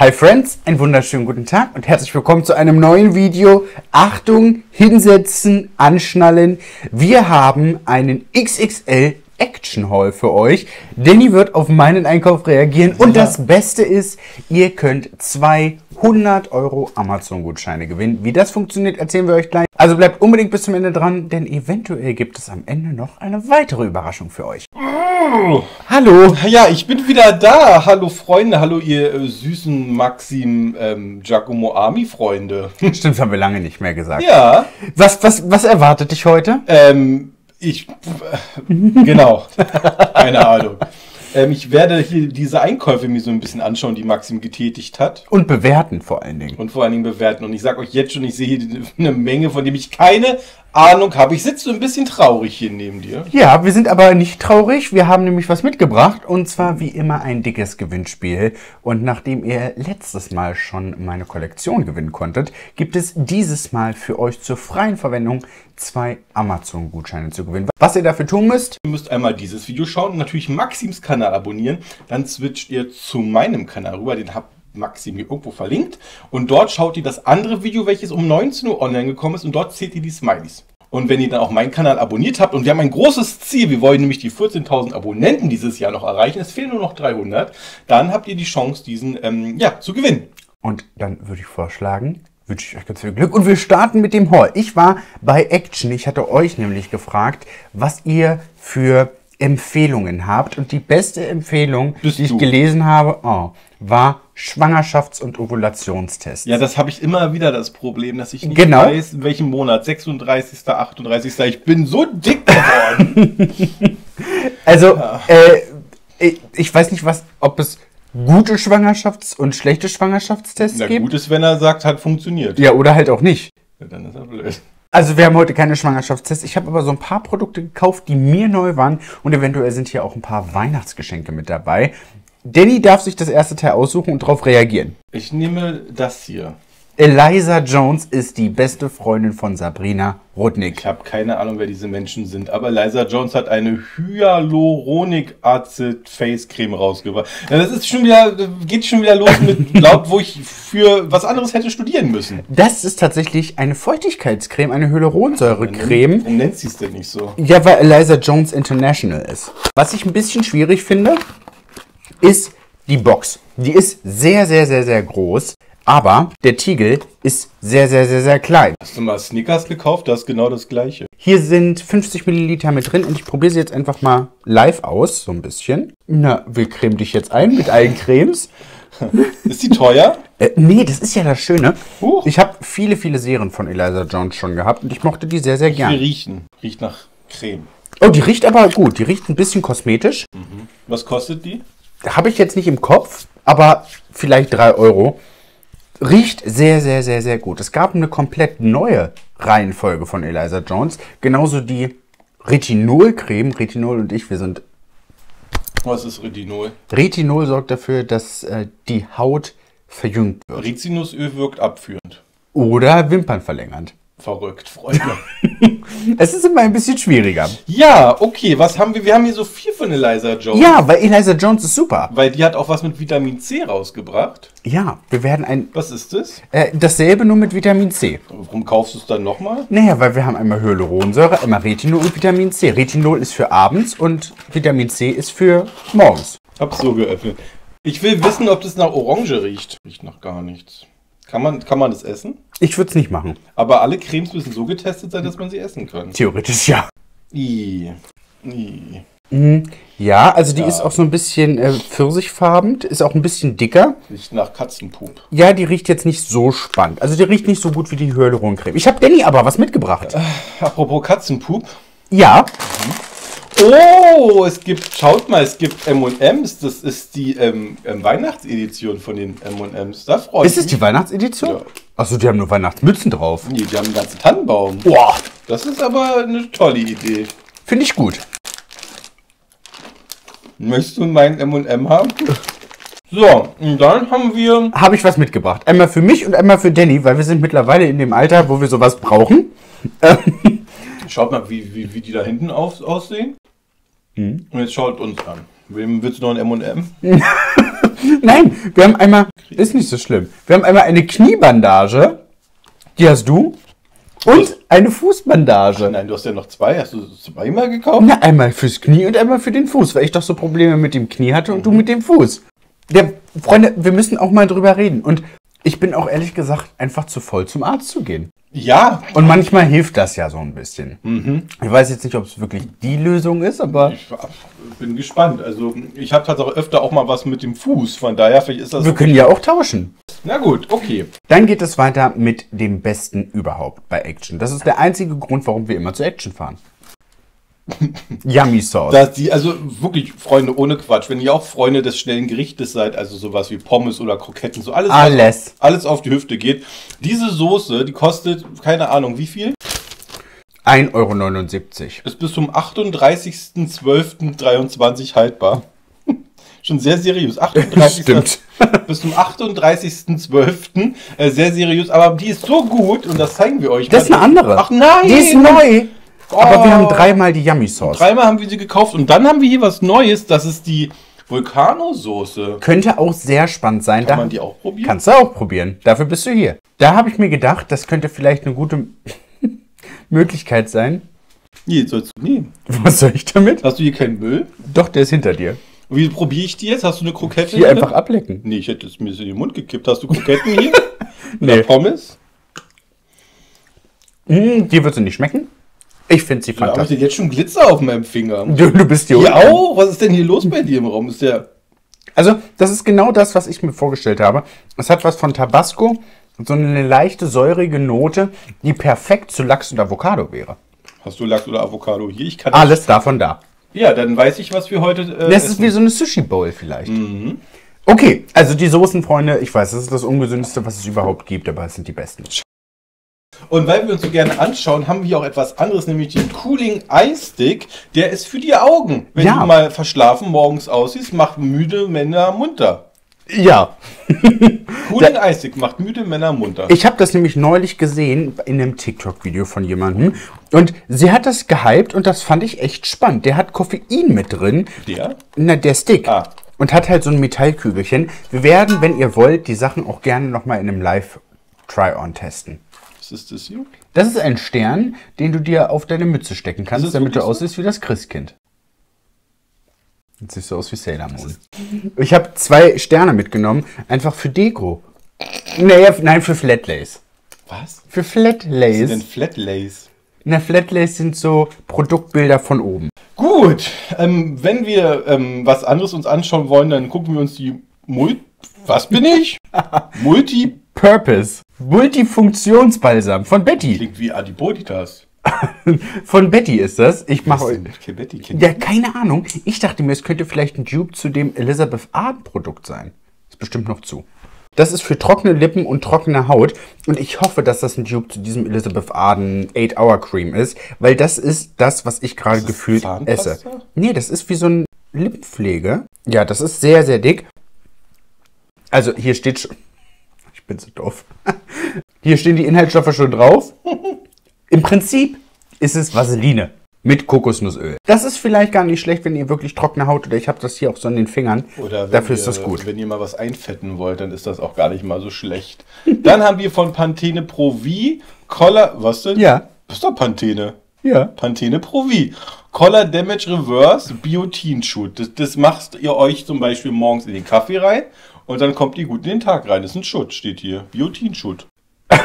Hi Friends, einen wunderschönen guten Tag und herzlich willkommen zu einem neuen Video. Achtung, hinsetzen, anschnallen. Wir haben einen XXL Action Haul für euch. Danny wird auf meinen Einkauf reagieren und das Beste ist, ihr könnt 200 Euro Amazon-Gutscheine gewinnen. Wie das funktioniert, erzählen wir euch gleich. Also bleibt unbedingt bis zum Ende dran, denn eventuell gibt es am Ende noch eine weitere Überraschung für euch. Hallo. Ja, ich bin wieder da. Hallo Freunde, hallo ihr äh, süßen Maxim ähm, Giacomo Army Freunde. Stimmt, das haben wir lange nicht mehr gesagt. ja, Was, was, was erwartet dich heute? ähm, ich, genau, keine Ahnung. Ähm, ich werde hier diese Einkäufe mir so ein bisschen anschauen, die Maxim getätigt hat. Und bewerten vor allen Dingen. Und vor allen Dingen bewerten. Und ich sage euch jetzt schon, ich sehe hier eine Menge, von dem ich keine Ahnung habe. Ich sitze so ein bisschen traurig hier neben dir. Ja, wir sind aber nicht traurig. Wir haben nämlich was mitgebracht. Und zwar wie immer ein dickes Gewinnspiel. Und nachdem ihr letztes Mal schon meine Kollektion gewinnen konntet, gibt es dieses Mal für euch zur freien Verwendung zwei Amazon-Gutscheine zu gewinnen. Was ihr dafür tun müsst, Ihr müsst einmal dieses Video schauen und natürlich Maxims Kanal abonnieren. Dann switcht ihr zu meinem Kanal rüber. Den habt Maxim hier irgendwo verlinkt. Und dort schaut ihr das andere Video, welches um 19 Uhr online gekommen ist. Und dort zählt ihr die Smileys. Und wenn ihr dann auch meinen Kanal abonniert habt, und wir haben ein großes Ziel, wir wollen nämlich die 14.000 Abonnenten dieses Jahr noch erreichen, es fehlen nur noch 300, dann habt ihr die Chance, diesen ähm, ja, zu gewinnen. Und dann würde ich vorschlagen, wünsche ich euch ganz viel Glück. Und wir starten mit dem Haul. Ich war bei Action. Ich hatte euch nämlich gefragt, was ihr für Empfehlungen habt. Und die beste Empfehlung, Bist die ich du. gelesen habe, oh, war Schwangerschafts- und Ovulationstest. Ja, das habe ich immer wieder das Problem, dass ich nicht Genau. weiß, in welchem Monat, 36., 38. Ich bin so dick geworden. Also, äh, ich, ich weiß nicht, was, ob es gute Schwangerschafts- und schlechte Schwangerschaftstests Na gibt. gut ist, wenn er sagt, hat funktioniert. Ja, oder halt auch nicht. Ja, dann ist er blöd. Also wir haben heute keine Schwangerschaftstests. Ich habe aber so ein paar Produkte gekauft, die mir neu waren und eventuell sind hier auch ein paar Weihnachtsgeschenke mit dabei. Danny darf sich das erste Teil aussuchen und darauf reagieren. Ich nehme das hier. Eliza Jones ist die beste Freundin von Sabrina Rudnick. Ich habe keine Ahnung, wer diese Menschen sind, aber Liza Jones hat eine Hyaluronic Acid Face Creme rausgebracht. Ja, das ist schon wieder, geht schon wieder los mit laut, wo ich für was anderes hätte studieren müssen. Das ist tatsächlich eine Feuchtigkeitscreme, eine Hyaluronsäurecreme. Warum nennt sie es denn nicht so? Ja, weil Eliza Jones International ist. Was ich ein bisschen schwierig finde, ist die Box. Die ist sehr, sehr, sehr, sehr groß. Aber der Tiegel ist sehr, sehr, sehr, sehr klein. Hast du mal Snickers gekauft? Das ist genau das gleiche. Hier sind 50 Milliliter mit drin und ich probiere sie jetzt einfach mal live aus, so ein bisschen. Na, wir cremen dich jetzt ein mit allen Cremes. Ist die teuer? Äh, nee, das ist ja das Schöne. Huch. Ich habe viele, viele Serien von Eliza Jones schon gehabt und ich mochte die sehr, sehr gern. riechen? Riecht nach Creme. Oh, die riecht aber gut. Die riecht ein bisschen kosmetisch. Was kostet die? Habe ich jetzt nicht im Kopf, aber vielleicht 3 Euro. Riecht sehr, sehr, sehr, sehr gut. Es gab eine komplett neue Reihenfolge von Eliza Jones. Genauso die Retinol-Creme. Retinol und ich, wir sind. Was ist Retinol? Retinol sorgt dafür, dass äh, die Haut verjüngt wird. Rizinusöl wirkt abführend. Oder wimpernverlängernd. Verrückt, Freunde. Es ist immer ein bisschen schwieriger. ja, okay, was haben wir? Wir haben hier so viel von Eliza Jones. Ja, weil Eliza Jones ist super. Weil die hat auch was mit Vitamin C rausgebracht. Ja, wir werden ein. Was ist das? Äh, dasselbe nur mit Vitamin C. Warum kaufst du es dann nochmal? Naja, weil wir haben einmal Hyaluronsäure, einmal Retinol und Vitamin C. Retinol ist für abends und Vitamin C ist für morgens. Hab's so geöffnet. Ich will wissen, ob das nach Orange riecht. Riecht nach gar nichts. Kann man, kann man das essen? Ich würde es nicht machen. Aber alle Cremes müssen so getestet sein, dass man sie essen kann. Theoretisch ja. I. I. Ja, also die ist auch so ein bisschen äh, pfirsichfarben, ist auch ein bisschen dicker. Riecht nach Katzenpup. Ja, die riecht jetzt nicht so spannend. Also die riecht nicht so gut wie die Hyaluroncreme. Ich habe Danny aber was mitgebracht. Apropos Katzenpup. Ja, Oh, es gibt, schaut mal, es gibt M&M's. Das ist die ähm, ähm, Weihnachtsedition von den M&M's. Da freue ich ist es die mich. Weihnachtsedition? Ja. Achso, die haben nur Weihnachtsmützen drauf. Nee, die haben einen ganzen Tannenbaum. Boah, Das ist aber eine tolle Idee. finde ich gut. Möchtest du meinen M&M haben? So, und dann haben wir... Habe ich was mitgebracht. Einmal für mich und einmal für Danny, weil wir sind mittlerweile in dem Alter, wo wir sowas brauchen. Schaut mal, wie, wie, wie die da hinten aus, aussehen. Und jetzt schaut uns an. Wem willst du noch ein M&M? Nein, wir haben einmal, ist nicht so schlimm. Wir haben einmal eine Kniebandage, die hast du, und eine Fußbandage. Nein, du hast ja noch zwei. Hast du zweimal gekauft? Na, einmal fürs Knie und einmal für den Fuß, weil ich doch so Probleme mit dem Knie hatte und du mit dem Fuß. Der, Freunde, wir müssen auch mal drüber reden. Und ich bin auch ehrlich gesagt einfach zu voll zum Arzt zu gehen. Ja. Und manchmal hilft das ja so ein bisschen. Ich weiß jetzt nicht, ob es wirklich die Lösung ist, aber Ich bin gespannt. Also ich habe tatsächlich öfter auch mal was mit dem Fuß. Von daher, vielleicht ist das... wir können ja auch tauschen. Na gut, okay. Dann geht es weiter mit dem Besten überhaupt bei Action. Das ist der einzige Grund, warum wir immer zu Action fahren. Yummy Sauce. Dass die, also wirklich, Freunde, ohne Quatsch, wenn ihr auch Freunde des schnellen Gerichtes seid, also sowas wie Pommes oder Kroketten, so alles, Alles. Was, alles auf die Hüfte geht. Diese Soße, die kostet, keine Ahnung, wie viel? 1,79 Euro. Ist bis zum 38.12.23 haltbar. Schon sehr seriös. 38. Stimmt. Bis zum 38.12. Äh, sehr seriös, aber die ist so gut und das zeigen wir euch. Das ist eine andere. Ach nein! Die ist neu. Aber wir haben Oh. dreimal die Yummy Sauce. Dreimal haben wir sie gekauft und dann haben wir hier was Neues. Das ist die Vulcano-Soße. Könnte auch sehr spannend sein. Kann Da- man die auch probieren? Kannst du auch probieren. Dafür bist du hier. Da habe ich mir gedacht, das könnte vielleicht eine gute Möglichkeit sein. Nee, sollst du nehmen. Was soll ich damit? Hast du hier keinen Müll? Doch, der ist hinter dir. Wie probiere ich die jetzt? Hast du eine Krokette? Hier drin? einfach ablecken. Nee, ich hätte es mir so in den Mund gekippt. Hast du Kroketten hier? Nee. Oder Pommes? Mm, dir wird sie nicht schmecken. Ich finde sie Da habe ich fantastisch. denn jetzt schon Glitzer auf meinem Finger. Du, du bist hier unten. auch? Was ist denn hier los bei dir im Raum? Ist der. Also, das ist genau das, was ich mir vorgestellt habe. Es hat was von Tabasco, so eine leichte säurige Note, die perfekt zu Lachs und Avocado wäre. Hast du Lachs oder Avocado hier? Ich kann Alles davon da. Ja, dann weiß ich, was wir heute. Äh, Das ist essen. wie so eine Sushi-Bowl vielleicht. Okay, also die Soßen, Freunde, ich weiß, das ist das ungesündeste, was es überhaupt gibt, aber es sind die besten. Und weil wir uns so gerne anschauen, haben wir auch etwas anderes, nämlich den Cooling Eye Stick. Der ist für die Augen. Wenn Ja. du mal verschlafen morgens aussiehst, macht müde Männer munter. Ja, Cooling Eye Stick macht müde Männer munter. ich habe das nämlich neulich gesehen in einem TikTok-Video von jemandem und sie hat das gehypt und das fand ich echt spannend. Der hat Koffein mit drin. Der? Na, der Stick. Ah. Und hat halt so ein Metallkügelchen. Wir werden, wenn ihr wollt, die Sachen auch gerne nochmal in einem Live-Try-On testen. Was ist das hier? Das ist ein Stern, den du dir auf deine Mütze stecken kannst, damit du so? aussiehst wie das Christkind. Jetzt siehst du aus wie Sailor Moon. Ich habe zwei Sterne mitgenommen, einfach für Deko. Naja, nein, für Flatlays. Was? Für Was sind denn Flatlays. Flatlays? Na, Flatlays sind so Produktbilder von oben. Gut, ähm, wenn wir ähm, was anderes uns anschauen wollen, dann gucken wir uns die Mul Was bin ich? Multi Purpose. Multifunktionsbalsam von Betty. klingt wie Adipoditas. Von Betty ist das. Ich mache euch. Betty kennt Ja, keine Ahnung. Ich dachte mir, es könnte vielleicht ein Dupe zu dem Elizabeth Arden Produkt sein. Ist bestimmt noch zu. Das ist für trockene Lippen und trockene Haut. Und ich hoffe, dass das ein Dupe zu diesem Elizabeth Arden 8-Hour Cream ist. Weil das ist das, was ich gerade das gefühlt Zahnpasta? esse. Nee, das ist wie so ein Lippenpflege. Ja, das ist sehr, sehr dick. Also hier steht schon. Bin so doof. Hier stehen die Inhaltsstoffe schon drauf. Im Prinzip ist es Vaseline mit Kokosnussöl. Das ist vielleicht gar nicht schlecht, wenn ihr wirklich trockene Haut oder ich habe das hier auch so an den Fingern. Dafür ihr, ist das gut. Wenn ihr mal was einfetten wollt, dann ist das auch gar nicht mal so schlecht. Dann haben wir von Pantene Pro V Collar. Was denn? Ja. Das ist doch Pantene. Ja. Pantene Pro V. Collar Damage Reverse Biotin Shoot. Das, das macht ihr euch zum Beispiel morgens in den Kaffee rein und dann kommt ihr gut in den Tag rein. Das ist ein Schutz, steht hier. Biotin Shoot.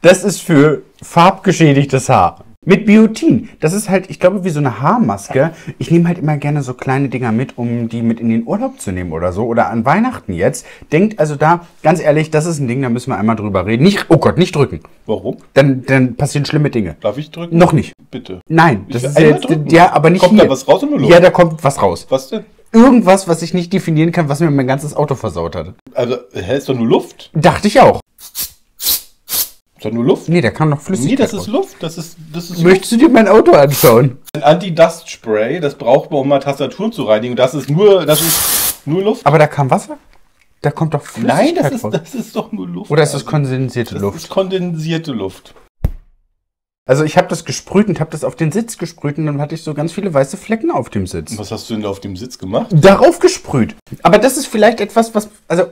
Das ist für farbgeschädigtes Haar. Mit Biotin. Das ist halt, ich glaube, wie so eine Haarmaske. Ich nehme halt immer gerne so kleine Dinger mit, um die mit in den Urlaub zu nehmen oder so. Oder an Weihnachten jetzt. Denkt also da, ganz ehrlich, das ist ein Ding, da müssen wir einmal drüber reden. Nicht, oh Gott, nicht drücken. Warum? Dann, dann passieren schlimme Dinge. Darf ich drücken? Noch nicht. Bitte. Nein, das will ist jetzt, drücken. ja, aber nicht Kommt hier. da was raus oder nur Luft? Ja, da kommt was raus. Was denn? Irgendwas, was ich nicht definieren kann, was mir mein ganzes Auto versaut hat. Also, hä, ist doch nur Luft? Dachte ich auch. Ist doch nur Luft? Nee, da kam noch Nee, Flüssigkeit das ist. Luft. Das ist, das ist Möchtest du dir mein Auto anschauen? Ein Anti-Dust-Spray, das braucht man, um mal Tastaturen zu reinigen. Das ist nur, das ist nur Luft. Aber da kam Wasser? Da kommt doch Flüssigkeit Nein, das ist, raus. das ist doch nur Luft. Oder ist das Also, kondensierte das Luft? ist kondensierte Luft. Also ich habe das gesprüht und habe das auf den Sitz gesprüht und dann hatte ich so ganz viele weiße Flecken auf dem Sitz. Was hast du denn da auf dem Sitz gemacht? Darauf gesprüht. Aber das ist vielleicht etwas, was, also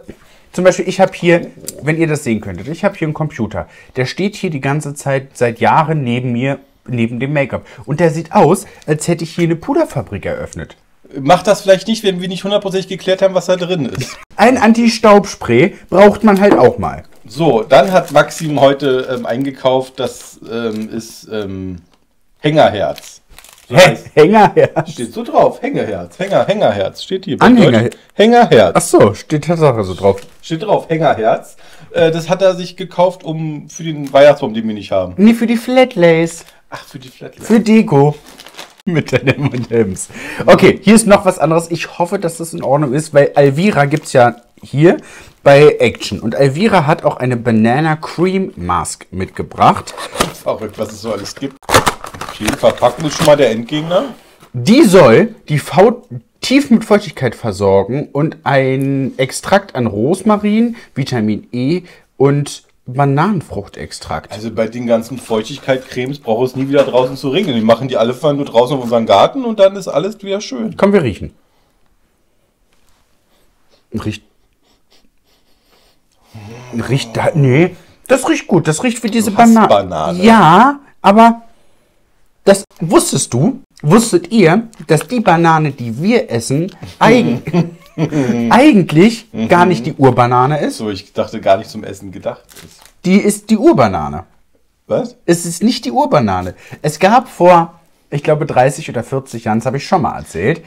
zum Beispiel, ich habe hier, wenn ihr das sehen könntet, ich habe hier einen Computer. Der steht hier die ganze Zeit seit Jahren neben mir, neben dem Make-up. Und der sieht aus, als hätte ich hier eine Puderfabrik eröffnet. Mach das vielleicht nicht, wenn wir nicht hundertprozentig geklärt haben, was da drin ist. Ein Anti-Staubspray braucht man halt auch mal. So, dann hat Maxim heute ähm, eingekauft, das ähm, ist ähm, Hängerherz. So heißt- Hängerherz. Steht so drauf, Hängerherz, Hänger, Hängerherz, steht hier. Anhänger-. Hängerherz. Ach so, steht Tatsache so drauf. Steht drauf, Hängerherz. Äh, das hat er sich gekauft, um für den Weihnachtsbaum, den wir nicht haben. Nee, für die Flatlays. Ach, für die Flatlay. Für Deko. Mit den M&M's. Okay, hier ist noch was anderes. Ich hoffe, dass das in Ordnung ist, weil Alvira gibt's ja hier bei Action. Und Alvira hat auch eine Banana Cream Mask mitgebracht. Verrückt, was es so alles gibt. Okay, Verpackung ist schon mal der Endgegner. Die soll die Haut tief mit Feuchtigkeit versorgen und ein Extrakt an Rosmarin, Vitamin E und Bananenfruchtextrakt. Also bei den ganzen Feuchtigkeit-Cremes braucht es nie wieder draußen zu regeln. Die machen die alle nur draußen auf unseren Garten und dann ist alles wieder schön. Komm, wir riechen. Riecht. Riecht da. Nee, das riecht gut. Das riecht wie diese Banane. Banane. Ja, aber das wusstest du? Wusstet ihr, dass die Banane, die wir essen, eigen, eigentlich gar nicht die Urbanane ist? So, ich dachte gar nicht zum Essen gedacht ist. Die ist die Urbanane. Was? Es ist nicht die Urbanane. Es gab vor, ich glaube, 30 oder 40 Jahren, das habe ich schon mal erzählt,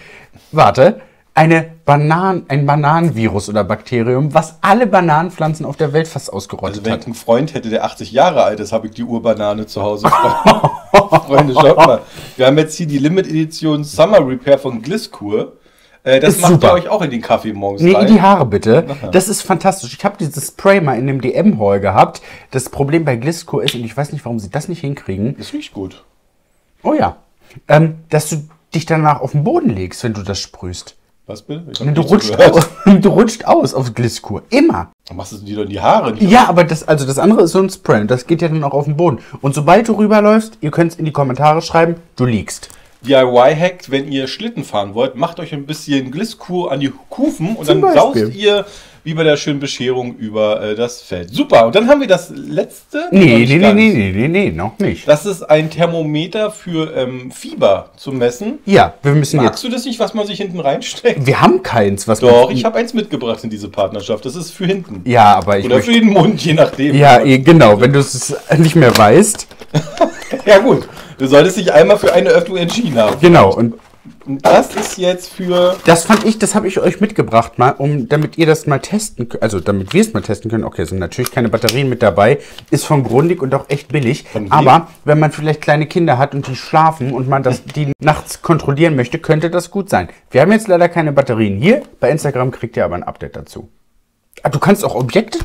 warte, eine Banan ein Bananenvirus oder Bakterium, was alle Bananenpflanzen auf der Welt fast Also ausgerottet wenn hat. ich einen Freund hätte, der 80 Jahre alt ist, habe ich die Urbanane zu Hause. Freunde, schaut mal. Wir haben jetzt hier die Limit Edition Summer Repair von Gliskur. Äh, das Ist macht super. ihr euch auch in den Kaffee morgens Nee, in rein. die Haare bitte. Das ist fantastisch. Ich habe dieses Spray mal in dem DM-Hall gehabt. Das Problem bei Glisco ist, und ich weiß nicht, warum sie das nicht hinkriegen. Das riecht gut. Oh ja. Ähm, dass du dich danach auf den Boden legst, wenn du das sprühst. Was bitte? Du rutscht, aus, du rutscht aus auf Gliskur. Immer. Dann machst du dir doch die Haare. nicht? Ja, aber das, also das andere ist so ein Spray das geht ja dann auch auf den Boden. Und sobald du rüberläufst, ihr könnt es in die Kommentare schreiben, du liegst. DIY-Hack, wenn ihr Schlitten fahren wollt, macht euch ein bisschen Gliskur an die Kufen und Zum dann saust Beispiel. ihr wie bei der schönen Bescherung über äh, das Feld. Super, und dann haben wir das letzte. Nee, nee, nee, nee, nee, nee, nee, noch nicht. Das ist ein Thermometer für ähm, Fieber zu messen. Ja, wir müssen Magst jetzt. du das nicht, was man sich hinten reinsteckt? Wir haben keins, was Doch, ich habe eins mitgebracht in diese Partnerschaft. Das ist für hinten. Ja, aber ich Oder für möchte. den Mund, je nachdem. Ja, eh, genau, wenn du es nicht mehr weißt. ja, gut. Du solltest dich einmal für eine Öffnung entschieden haben. Genau, und Und das ist jetzt für. das fand ich, das habe ich euch mitgebracht mal, um damit ihr das mal testen könnt, also damit wir es mal testen können. Okay, sind natürlich keine Batterien mit dabei, ist von Grundig und auch echt billig. Aber wenn man vielleicht kleine Kinder hat und die schlafen und man das die nachts kontrollieren möchte, könnte das gut sein. Wir haben jetzt leider keine Batterien hier. Bei Instagram kriegt ihr aber ein Update dazu. Ah, du kannst auch Objekte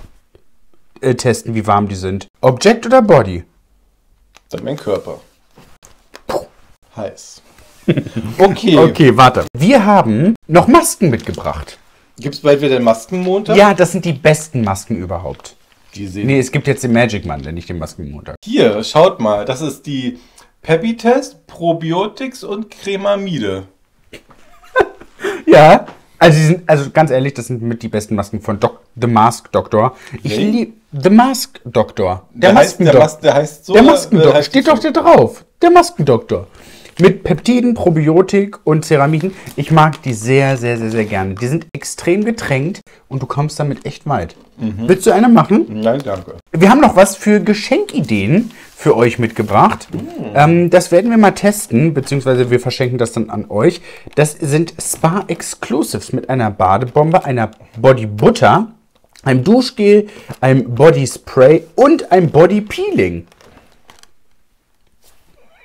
äh, testen, wie warm die sind. Objekt oder Body? Dann mein Körper. Heiß. Okay. Okay, warte. Wir haben noch Masken mitgebracht. Gibt es bald wieder den Maskenmontag? Ja, das sind die besten Masken überhaupt. Die sehen. Nee, es gibt jetzt den Magic Man, nicht den Maskenmontag. Hier, schaut mal. Das ist die Peppy-Test, Probiotics und Cremamide. Ja. Also, sind, also ganz ehrlich, das sind mit die besten Masken von Doc, The Mask Doctor. Ich Okay. liebe The Mask Doctor. Der, heißt, der, Maskendoktor. Mas der heißt so. Der oder- Maskendoktor. heißt Steht doch da drauf. Der Maskendoktor. Mit Peptiden, Probiotik und Ceramiden. Ich mag die sehr, sehr, sehr, sehr gerne. Die sind extrem getränkt und du kommst damit echt weit. Mhm. Willst du eine machen? Nein, danke. Wir haben noch was für Geschenkideen für euch mitgebracht. Ähm, das werden wir mal testen, beziehungsweise wir verschenken das dann an euch. Das sind Spa Exclusives mit einer Badebombe, einer Body Butter, einem Duschgel, einem Body Spray und einem Body Peeling.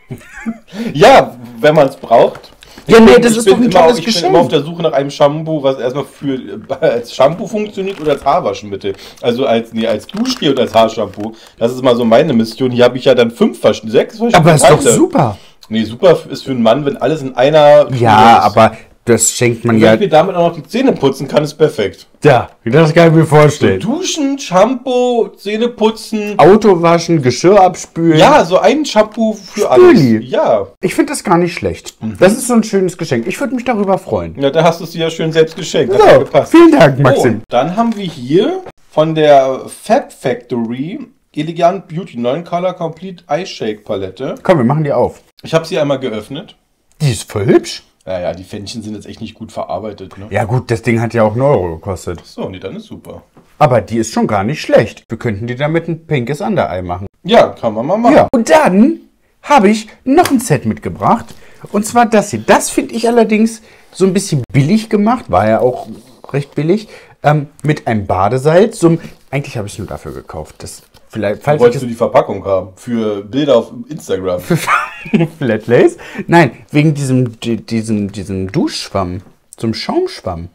Ja, wenn man es braucht. Ja, Ich nee, bin- das ist bin doch ein immer, Ich bin Geschenk. immer auf der Suche nach einem Shampoo, was erstmal für äh, als Shampoo funktioniert oder als Haarwaschmittel. Also als nee, als Duschgel und als Haarshampoo. Das ist immer so meine Mission. Hier habe ich ja dann fünf, sechs verschiedene. Aber ist doch super. Nee, super ist für einen Mann, wenn alles in einer. Ja, aber das schenkt man Wenn ja. ich mir damit auch noch die Zähne putzen kann, ist perfekt. Da, das kann ich mir vorstellen. Duschen, Shampoo, Zähne putzen. Auto waschen, Geschirr abspülen. Ja, so ein Shampoo für Spüli. alles. Ja. Ich finde das gar nicht schlecht. Das ist so ein schönes Geschenk. Ich würde mich darüber freuen. Ja, da hast du es dir ja schön selbst geschenkt. Ja So, gepasst. vielen Dank, Maxim. dann haben wir hier von der Fab Factory Elegant Beauty 9 Color Complete Eye Shake Palette. Komm, wir machen die auf. Ich habe sie einmal geöffnet. Die ist voll hübsch. Naja, die Fännchen sind jetzt echt nicht gut verarbeitet. Ne? Ja gut, das Ding hat ja auch einen Euro gekostet. So, nee, dann ist super. Aber die ist schon gar nicht schlecht. Wir könnten die damit ein pinkes Undereye machen. Ja, kann man mal machen. Ja. Und dann habe ich noch ein Set mitgebracht. Und zwar das hier. Das finde ich allerdings so ein bisschen billig gemacht. War ja auch recht billig. Ähm, mit einem Badeseil. So, eigentlich habe ich es nur dafür gekauft. Das vielleicht, falls Wolltest es du die Verpackung haben? Für Bilder auf Instagram. Flatlace? Nein, wegen diesem, di- diesem, diesem Duschschwamm. Zum Schaumschwamm.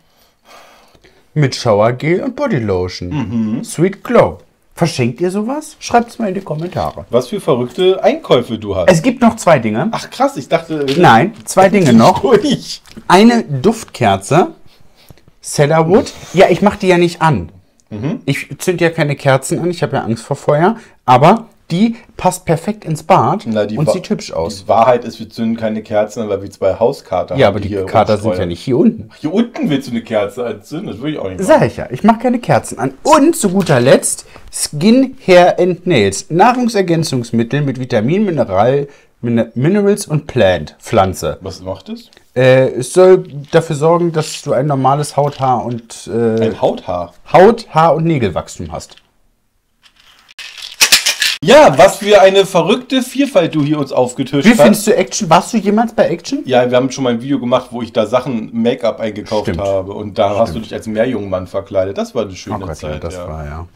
Mit Showergel und Bodylotion. Sweet Glow. Verschenkt ihr sowas? Schreibt es mal in die Kommentare. Was für verrückte Einkäufe du hast. Es gibt noch zwei Dinge. Ach krass, ich dachte. Nein, zwei Dinge noch. Durch. Eine Duftkerze. Cedarwood. Ja, ich mache die ja nicht an. Ich zünd ja keine Kerzen an. Ich habe ja Angst vor Feuer. Aber die passt perfekt ins Bad Na, und Wa- sieht hübsch aus. Die Wahrheit ist, wir zünden keine Kerzen, weil wir zwei Hauskater Ja, haben. aber die Kater sind ja nicht hier unten. Hier unten willst du eine Kerze anzünden? Das würde ich auch nicht machen. Sag ich ja, ich mache keine Kerzen an. Und zu guter Letzt Skin, Hair and Nails. Nahrungsergänzungsmittel mit Vitamin, Mineral, Min Minerals und Plant, Pflanze. Was macht es? Äh, es soll dafür sorgen, dass du ein normales Hauthaar und äh, Ein Hauthaar. Haut, Haar und Nägelwachstum hast. Ja, was für eine verrückte Vielfalt du hier uns aufgetischt Wie hast. findest du Action? Warst du jemals bei Action? Ja, wir haben schon mal ein Video gemacht, wo ich da Sachen Make-up eingekauft Stimmt. habe. Und da hast du dich als Meerjungmann verkleidet. Das war eine schöne Oh Gott, ja, Zeit. das ja. war ja.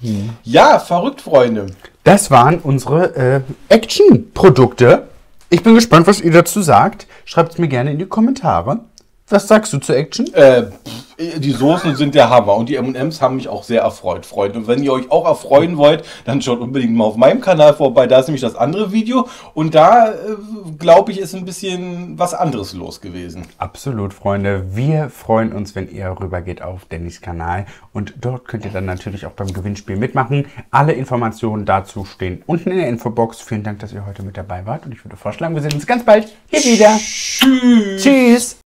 ja, verrückt, Freunde. Das waren unsere äh, Action-Produkte. Ich bin gespannt, was ihr dazu sagt. Schreibt es mir gerne in die Kommentare. Was sagst du zu Action? Äh, die Soßen sind der Hammer und die M&M's haben mich auch sehr erfreut, Freunde. Und wenn ihr euch auch erfreuen wollt, dann schaut unbedingt mal auf meinem Kanal vorbei. Da ist nämlich das andere Video und da, äh, glaube ich, ist ein bisschen was anderes los gewesen. Absolut, Freunde. Wir freuen uns, wenn ihr rübergeht auf Dannys Kanal. Und dort könnt ihr dann natürlich auch beim Gewinnspiel mitmachen. Alle Informationen dazu stehen unten in der Infobox. Vielen Dank, dass ihr heute mit dabei wart. Und ich würde vorschlagen, wir sehen uns ganz bald hier wieder. Tschüss. Tschüss.